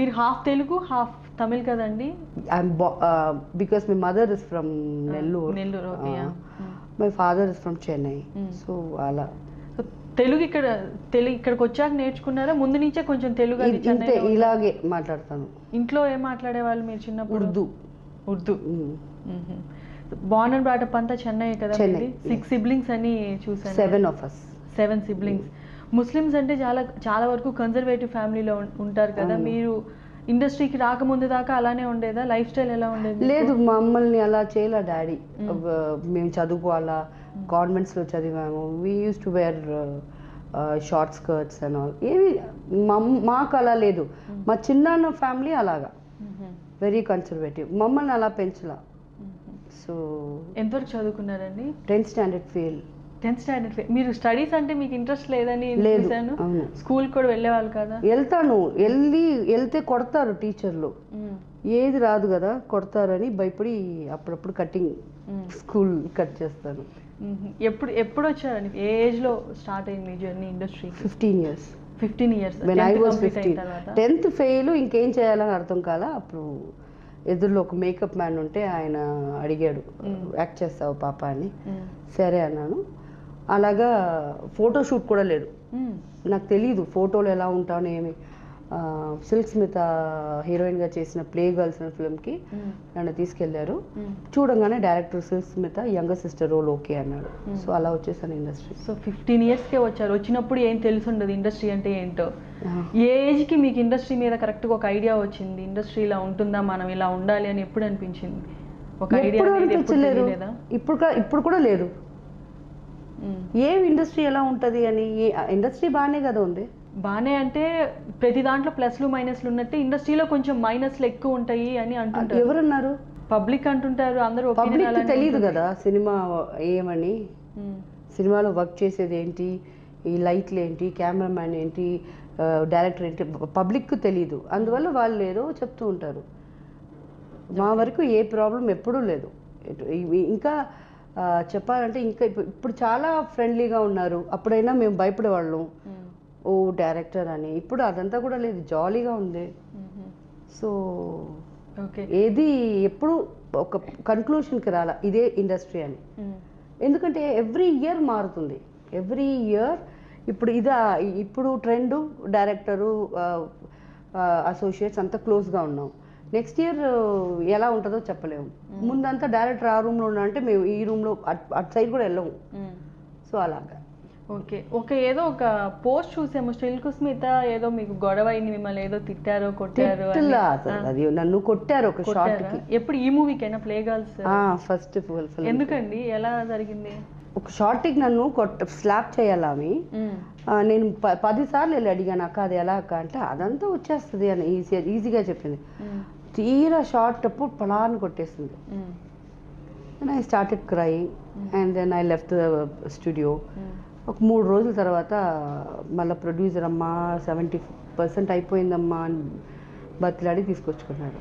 మీరు half Telugu half Tamil కదండి? I'm because my mother is from Nellore Nellore. My father is from Chennai. So అలా. తెలుగు ఇక్కడ తెలుగు ఇక్కడికి వచ్చాక నేర్చుకున్నారా? ముందు నుంచే కొంచెం తెలుగు ఇంతే? ఇలాగే మాట్లాడతాను. ఇంట్లో ఏం మాట్లాడేవాళ్ళు మీరు చిన్నప్పుడు? Urdu. Urdu. Born and brought up అంతా చెన్నై కదా సిక్స్ సిబ్లింగ్స్ అని చూసాను seven of us seven siblings Muslims అంటే చాలా చాలా వరకు కన్జర్వేటివ్ ఫ్యామిలీలో ఉంటారు కదా. మీరు ఇండస్ట్రీకి రాకముందు దాకా అలానే ఉండేదా? లైఫ్ స్టైల్ ఎలా ఉండేది? లేదు మమ్మల్ని అలా చేయలే డాడీ. మేము చదువుకోవాలా. కాన్వెంట్స్లో చదివాము. We use to wear short skirts and all ఏమి మాకు అలా లేదు. మా చిన్నాన్న ఫ్యామిలీ అలాగా. వెరీ కన్సర్వేటివ్ మమ్మల్ని అలా పెంచలా. సో ఎంతవరకు చదువుకున్నారండి? Tenth standard fail tenth standard మీరు స్టడీస్ అంటే మీకు ఇంట్రెస్ట్ లేదని లేదు, చూశాను. స్కూల్ కూడా వెళ్ళేవాళ్ళు కదా? వెళ్తాను. వెళ్ళి వెళ్తే కొడతారు టీచర్లు. ఏది రాదు కదా కొడతారని భయపడి అప్పుడప్పుడు కటింగ్. స్కూల్ కట్ చేస్తాను. ఎప్పుడు ఎప్పుడు వచ్చారండి ఏ ఏజ్లో స్టార్ట్ అయింది మీ జర్నీ ఇండస్ట్రీకి fifteen years. Fifteen years. When I fifteen tenth fail ఇంకేం చేయాలని అర్థం కాల? అప్పుడు ఎదురులో ఒక మేకప్ మ్యాన్ ఉంటే ఆయన అడిగాడు. యాక్ట్ చేస్తావు పాప అని. సరే అన్నాను. అలాగా ఫోటో షూట్ కూడా లేదు. నాకు తెలియదు ఫోటోలు ఎలా ఉంటాను ఏమి? సిల్క్ స్మిత హీరోయిన్గా చేసిన ప్లే గర్ల్స్ అనే ఫిల్మ్కి. నన్ను తీసుకెళ్ళారు. చూడంగానే director Silk Smitha younger sister role okay అన్నాడు. సో అలా వచ్చేసాను ఇండస్ట్రీ. సో ఫిఫ్టీన్ ఇయర్స్కే వచ్చారు. వచ్చినప్పుడు ఏం తెలిసి ఉండదు ఇండస్ట్రీ అంటే ఏంటో. ఏ ఏజ్కి మీకు ఇండస్ట్రీ మీద కరెక్ట్గా ఒక ఐడియా వచ్చింది? ఇండస్ట్రీ ఇలా ఉంటుందా? మనం ఇలా ఉండాలి అని ఎప్పుడు అనిపించింది? ఒక ఐడియా ఇప్పుడు కూడా లేదు. ఏం ఇండస్ట్రీ ఎలా ఉంటుంది అని? ఇండస్ట్రీ బాగానే కదా ఉంది. బానే అంటే ప్రతి దాంట్లో ప్లస్లు మైనస్లు ఉన్నట్టు ఇండస్ట్రీలో కొంచెం మైనస్లు ఎక్కువ ఉంటాయి అని అంటుంటారు. ఎవరన్నారు? పబ్లిక్ అంటుంటారు అందరూ పబ్లిక్ తెలియదు. కదా సినిమా ఏమని. సినిమాలో వర్క్ చేసేది ఏంటి? ఈ లైట్లు ఏంటి? కెమెరామ్యాన్ ఏంటి? డైరెక్టర్ ఏంటి? పబ్లిక్ తెలియదు అందువల్ల వాళ్ళు ఏదో చెప్తూ ఉంటారు. మా వరకు ఏ ప్రాబ్లం ఎప్పుడూ లేదు. ఇంకా చెప్పాలంటే ఇంకా ఇప్పుడు చాలా ఫ్రెండ్లీగా ఉన్నారు. అప్పుడైనా మేము భయపడేవాళ్ళం. ఓ డైరెక్టర్ అని. ఇప్పుడు అదంతా కూడా లేదు. జాలీగా ఉంది. So okay. ఏది ఎప్పుడు ఒక కన్క్లూషన్కి రాలా. ఇదే ఇండస్ట్రీ అని. ఎందుకంటే ఎవ్రీ ఇయర్ మారుతుంది. ఎవ్రీ ఇయర్ ఇప్పుడు ఇదా ఇప్పుడు ట్రెండ్ డైరెక్టరు అసోసియేట్స్ అంతా క్లోజ్గా ఉన్నాం. నెక్స్ట్ ఇయర్ ఎలా ఉంటుందో చెప్పలేము. ముందంతా డైరెక్టర్ ఆ రూమ్లో ఉన్నా అంటే మేము ఈ రూమ్లో అటు సైడ్ కూడా వెళ్ళము. సో అలాగా. ఓకే. ఒక ఏదో ఒక పోస్ట్ చూసాము. స్టిల్క్ స్మిత ఏదో మీకు గొడవ అయింది మిమ్మల్ని ఏదో తిట్టారో కొట్టారు అది నన్ను కొట్టారు ఒక కొట్టారా? షార్ట్కి ఎప్పుడు ఈ మూవీకైనా ప్లే గర్ల్స్? ఫస్ట్ ఎందుకండి? ఎలా జరిగింది? ఒక షార్ట్కి నన్ను కొట్ట స్లాప్ చేయాలి ఆమె. నేను ప పదిసార్లు వెళ్ళి అడిగాను అక్క అది ఎలా అక్క? అంటే అదంతా వచ్చేస్తుంది అని ఈజీ ఈజీగా చెప్పింది. తీరా షార్ట్ అప్పుడు పలాన్ని కొట్టేసింది. And I started crying and then I left the studio. ఒక మూడు రోజుల తర్వాత మళ్ళీ ప్రొడ్యూసర్ అమ్మా సెవెంటీ పర్సెంట్ అయిపోయిందమ్మా అని బతిలాడి తీసుకొచ్చుకున్నాడు